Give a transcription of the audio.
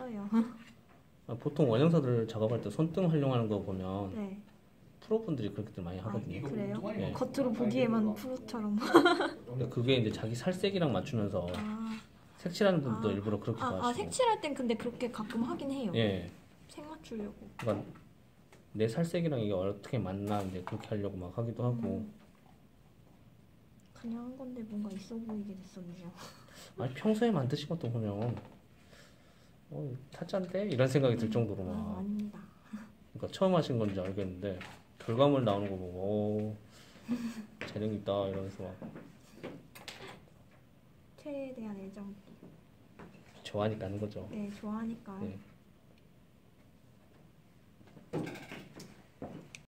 했어요. 아, 보통 원형사들 작업할 때 손등 활용하는 거 보면 네. 프로분들이 그렇게들 많이 하거든요. 그래요? 네. 겉으로 보기에만 프로처럼. 근데 그게 이제 자기 살색이랑 맞추면서 아, 색칠하는 분들도 아. 일부러 그렇게 아, 아 하시고. 색칠할 땐 근데 그렇게 가끔 하긴 해요. 예. 색 맞추려고. 그러니까 내 살색이랑 이게 어떻게 맞나 이제 그렇게 하려고 막 하기도 하고. 그냥 한 건데 뭔가 있어 보이게 됐었네요. 아니 평소에 만드신 것도 보면 어 타짠데 이런 생각이 들 정도로 아, 막 아 닙니다. 그러니까 처음 하신 건지 알겠는데 결과물 나오는 거 보고 오, 재능 있다 이러면서 막 체에 대한 애정. 좋아하니까 하는 거죠. 네, 좋아하니까. 네.